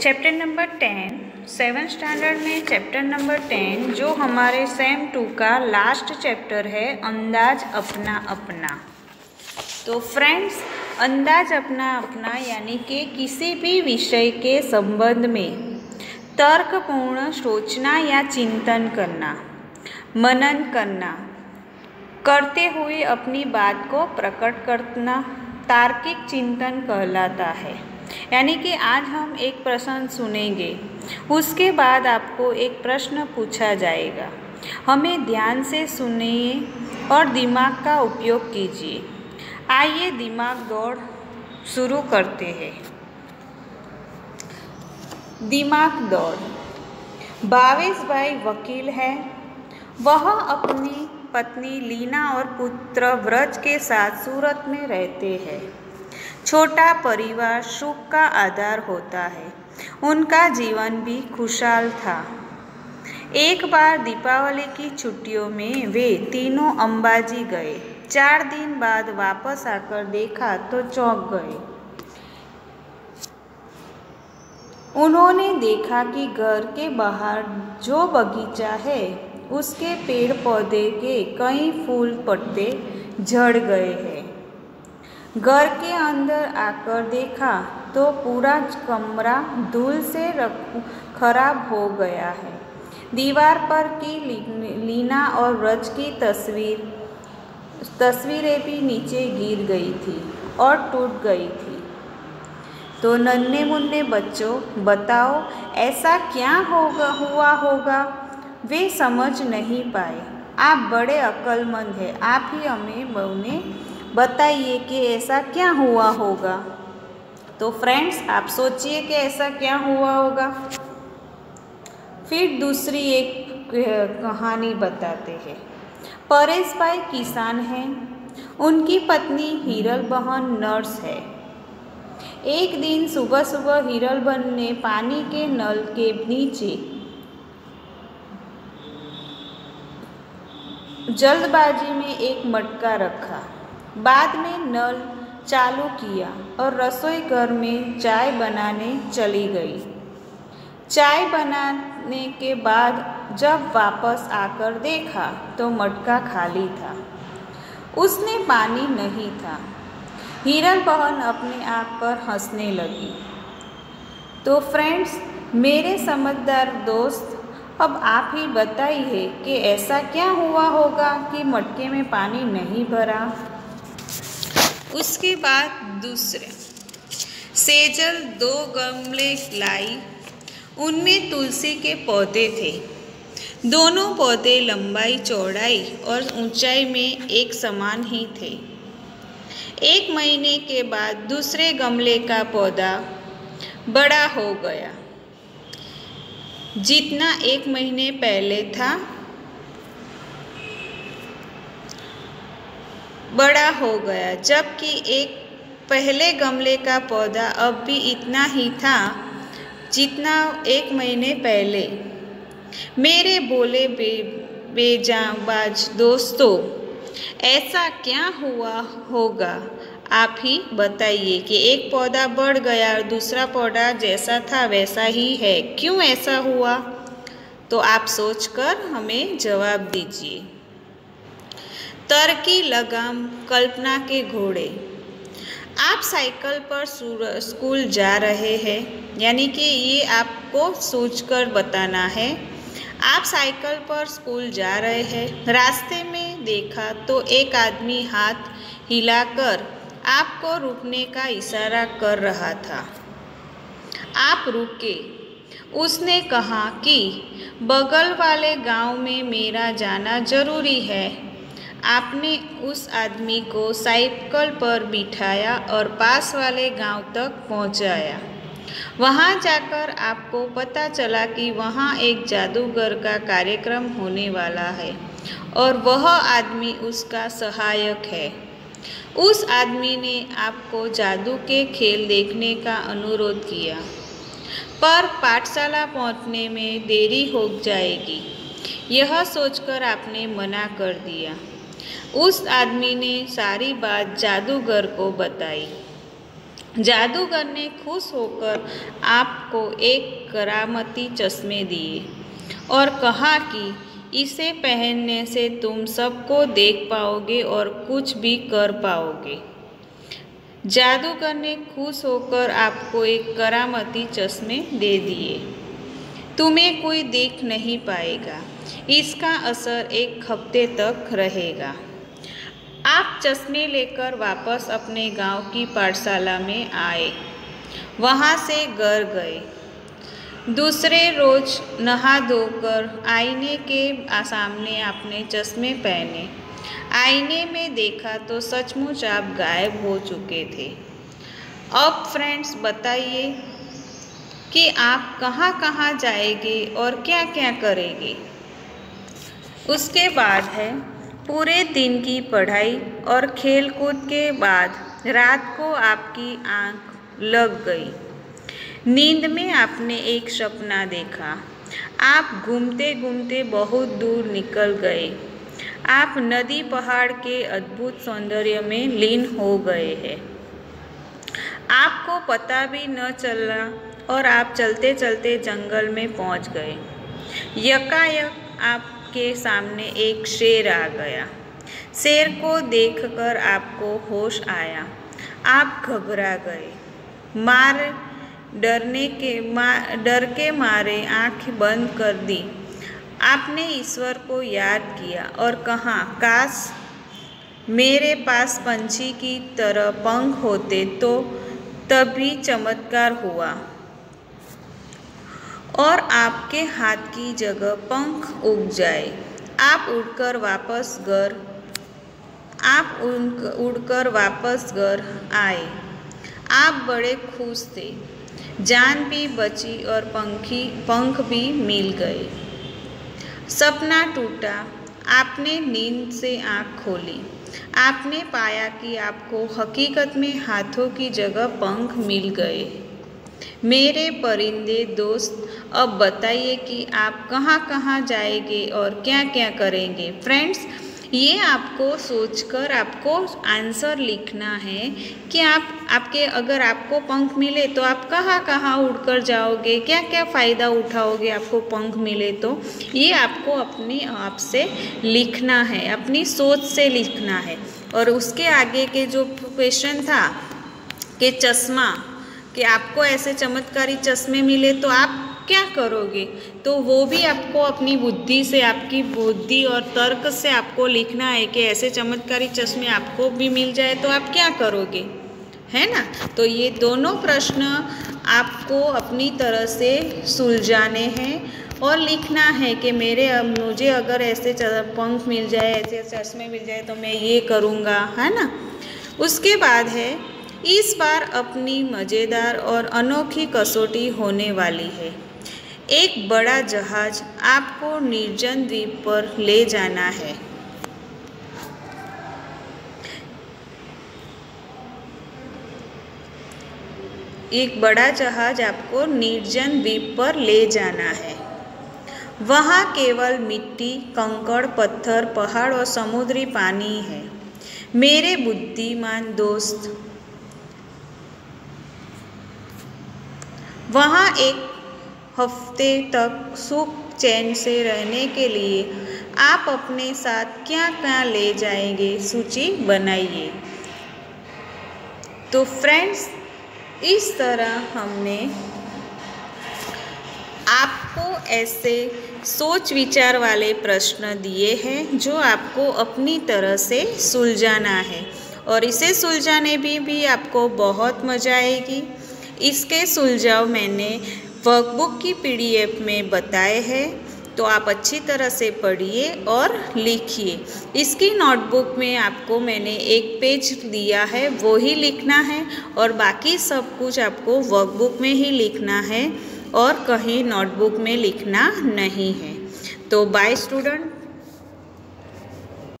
Chapter number ten seven standard में chapter number ten जो हमारे सेम टू का लास्ट चैप्टर है, अंदाज अपना अपना। तो फ्रेंड्स अंदाज अपना अपना यानी कि किसी भी विषय के संबंध में तर्कपूर्ण सोचना या चिंतन करना, मनन करना, करते हुए अपनी बात को प्रकट करना तार्किक चिंतन कहलाता है। यानी कि आज हम एक प्रश्न सुनेंगे। उसके बाद आपको एक प्रश्न पूछा जाएगा। हमें ध्यान से सुनिए और दिमाग का उपयोग कीजिए। आइए दिमाग दौड़ शुरू करते हैं। दिमाग दौड़। भावेश भाई वकील है। वह अपनी पत्नी लीना और पुत्र व्रज के साथ सूरत में रहते हैं। छोटा परिवार सुख का आधार होता है। उनका जीवन भी खुशहाल था। एक बार दीपावली की छुट्टियों में वे तीनों अंबाजी गए। चार दिन बाद वापस आकर देखा तो चौंक गए। उन्होंने देखा कि घर के बाहर जो बगीचा है, उसके पेड़ पौधे के कई फूल पत्ते झड़ गए हैं। घर के अंदर आकर देखा तो पूरा कमरा धूल से खराब हो गया है दीवार पर की लीना और व्रज की तस्वीर तस्वीरें भी नीचे गिर गई थी और टूट गई थी तो नन्हे मुन्ने बच्चों बताओ ऐसा क्या होगा हुआ होगा वे समझ नहीं पाए आप बड़े अक्लमंद हैं आप ही हमें बहुने बताइए कि ऐसा क्या हुआ होगा? तो फ्रेंड्स आप सोचिए कि ऐसा क्या हुआ होगा। फिर दूसरी एक कहानी बताते हैं। परेश भाई किसान हैं। उनकी पत्नी हिरल बहन नर्स है। एक दिन सुबह सुबह हिरल बहन ने पानी के नल के नीचे जल्दबाजी में एक मटका रखा। बाद में नल चालू किया और रसोई घर में चाय बनाने चली गई। चाय बनाने के बाद जब वापस आकर देखा तो मटका खाली था। उसने पानी नहीं था। हिरल बहन अपने आप पर हंसने लगी। तो फ्रेंड्स, मेरे समझदार दोस्त, अब आप ही बताइए कि ऐसा क्या हुआ होगा कि मटके में पानी नहीं भरा? उसके बाद दूसरे। सेजल दो गमले लाई। उनमें तुलसी के पौधे थे। दोनों पौधे लंबाई चौड़ाई और ऊंचाई में एक समान ही थे। एक महीने के बाद दूसरे गमले का पौधा बड़ा हो गया। जितना एक महीने पहले था बड़ा हो गया, जबकि एक पहले गमले का पौधा अब भी इतना ही था जितना एक महीने पहले। मेरे बोले बे बेजाबाज दोस्तों, ऐसा क्या हुआ होगा? आप ही बताइए कि एक पौधा बढ़ गया और दूसरा पौधा जैसा था वैसा ही है। क्यों ऐसा हुआ? तो आप सोचकर हमें जवाब दीजिए। तरकी लगाम कल्पना के घोड़े। आप साइकिल पर स्कूल जा रहे हैं, यानी कि ये आपको सोचकर बताना है। आप साइकिल पर स्कूल जा रहे हैं, रास्ते में देखा तो एक आदमी हाथ हिलाकर आपको रुकने का इशारा कर रहा था। आप रुके। उसने कहा कि, बगल वाले गाँव में मेरा जाना ज़रूरी है। आपने उस आदमी को साइकिल पर बिठाया और पास वाले गाँव तक पहुँचाया। वहाँ जाकर आपको पता चला कि वहाँ एक जादूगर का कार्यक्रम होने वाला है और वह आदमी उसका सहायक है। उस आदमी ने आपको जादू के खेल देखने का अनुरोध किया, पर पाठशाला पहुँचने में देरी हो जाएगी। यह सोचकर आपने मना कर दिया। उस आदमी ने सारी बात जादूगर को बताई। जादूगर ने खुश होकर आपको एक करामती चश्मे दिए और कहा कि इसे पहनने से तुम सबको देख पाओगे और कुछ भी कर पाओगे। जादूगर ने खुश होकर आपको एक करामती चश्मे दे दिए। तुम्हें कोई देख नहीं पाएगा। इसका असर एक हफ़्ते तक रहेगा। आप चश्मे लेकर वापस अपने गाँव की पाठशाला में आए। वहाँ से घर गए। दूसरे रोज नहा धोकर आईने के सामने आपने चश्मे पहने। आईने में देखा तो सचमुच आप गायब हो चुके थे। अब फ्रेंड्स बताइए कि आप कहाँ कहाँ जाएँगे और क्या क्या करेंगे? उसके बाद है पूरे दिन की पढ़ाई और खेल कूद के बाद रात को आपकी आँख लग गई। नींद में आपने एक सपना देखा। आप घूमते घूमते बहुत दूर निकल गए। आप नदी पहाड़ के अद्भुत सौंदर्य में लीन हो गए हैं। आपको पता भी न चला और आप चलते चलते जंगल में पहुँच गए। यकायक आप के सामने एक शेर आ गया। शेर को देखकर आपको होश आया। आप घबरा गए। मार, डरने के मार डर के मारे आँख बंद कर दी। आपने ईश्वर को याद किया और कहा, काश मेरे पास पंछी की तरह पंख होते तो तभी चमत्कार हुआ। और आपके हाथ की जगह पंख उग जाए। आप उड़कर वापस घर, आप उड़कर वापस घर आए। आप बड़े खुश थे। जान भी बची और पंखी, पंख भी मिल गए। सपना टूटा। आपने नींद से आँख खोली। आपने पाया कि आपको हकीकत में हाथों की जगह पंख मिल गए। मेरे परिंदे दोस्त, अब बताइए कि आप कहाँ कहाँ जाएँगे और क्या क्या करेंगे। फ्रेंड्स, ये आपको सोचकर आपको आंसर लिखना है कि आप, आपके, अगर आपको पंख मिले तो आप कहाँ कहाँ उड़कर जाओगे, क्या क्या फ़ायदा उठाओगे आपको पंख मिले तो। ये आपको अपने आप से लिखना है, अपनी सोच से लिखना है। और उसके आगे के जो क्वेश्चन था, कि चश्मा कि आपको ऐसे चमत्कारी चश्मे मिले तो आप क्या करोगे? तो वो भी आपको अपनी बुद्धि से, आपकी बुद्धि और तर्क से आपको लिखना है कि ऐसे चमत्कारी चश्मे आपको भी मिल जाए तो आप क्या करोगे? है ना? तो ये दोनों प्रश्न आपको अपनी तरह से सुलझाने हैं और लिखना है कि मेरे, मुझे अगर ऐसे पंख मिल जाए, ऐसे चश्मे मिल जाए तो मैं ये करूँगा, है ना? उसके बाद है इस बार अपनी मज़ेदार और अनोखी कसौटी होने वाली है। एक बड़ा जहाज़ आपको निर्जन द्वीप पर ले जाना है। एक बड़ा जहाज़ आपको निर्जन द्वीप पर ले जाना है। वहाँ केवल मिट्टी, कंकड़, पत्थर, पहाड़ और समुद्री पानी है। मेरे बुद्धिमान दोस्त वहाँ एक हफ़्ते तक सुख चैन से रहने के लिए आप अपने साथ क्या क्या ले जाएँगे सूची बनाइए। तो फ्रेंड्स, इस तरह हमने आपको ऐसे सोच विचार वाले प्रश्न दिए हैं जो आपको अपनी तरह से सुलझाना है। और इसे सुलझाने भी भी आपको बहुत मज़ा आएगी। इसके सुलझाव मैंने वर्कबुक की पीडीएफ में बताए हैं तो आप अच्छी तरह से पढ़िए और लिखिए। इसकी नोटबुक में आपको मैंने एक पेज दिया है, वो ही लिखना है और बाकी सब कुछ आपको वर्कबुक में ही लिखना है और कहीं नोटबुक में लिखना नहीं है। तो बाय स्टूडेंट